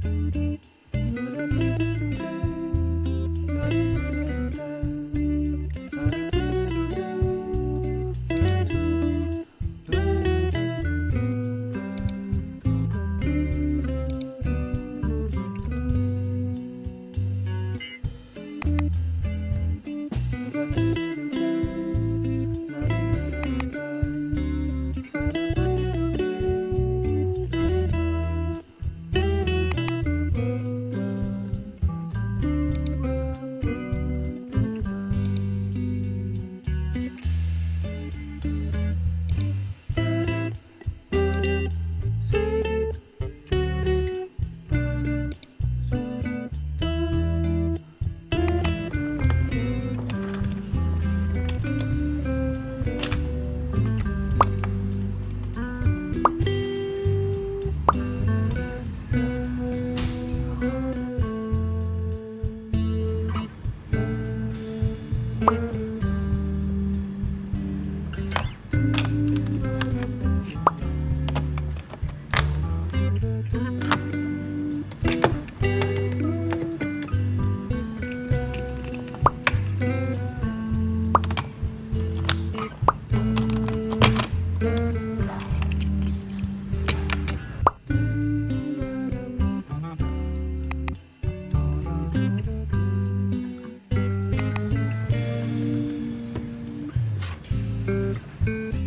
Doo-doo. Música